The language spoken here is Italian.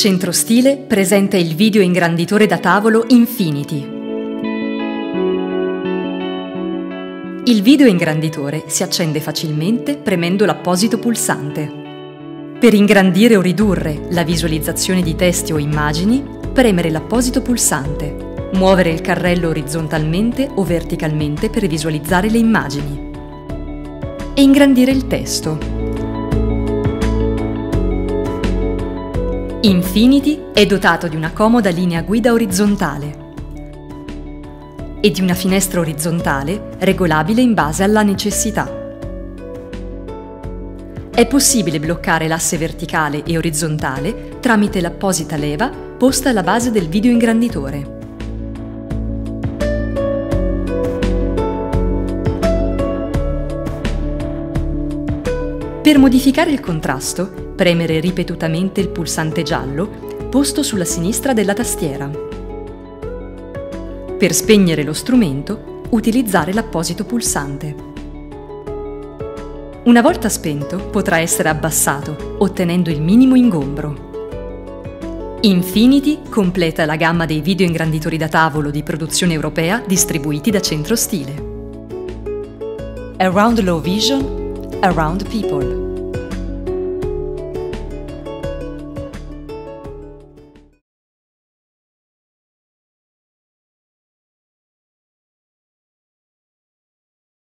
Centro Stile presenta il video ingranditore da tavolo Infinity. Il video ingranditore si accende facilmente premendo l'apposito pulsante. Per ingrandire o ridurre la visualizzazione di testi o immagini, premere l'apposito pulsante, muovere il carrello orizzontalmente o verticalmente per visualizzare le immagini e ingrandire il testo. Infinity è dotato di una comoda linea guida orizzontale e di una finestra orizzontale regolabile in base alla necessità. È possibile bloccare l'asse verticale e orizzontale tramite l'apposita leva posta alla base del video Per modificare il contrasto, premere ripetutamente il pulsante giallo posto sulla sinistra della tastiera. Per spegnere lo strumento, utilizzare l'apposito pulsante. Una volta spento, potrà essere abbassato, ottenendo il minimo ingombro. Infinity completa la gamma dei video ingranditori da tavolo di produzione europea distribuiti da Centro Stile. Around Low Vision, Around People.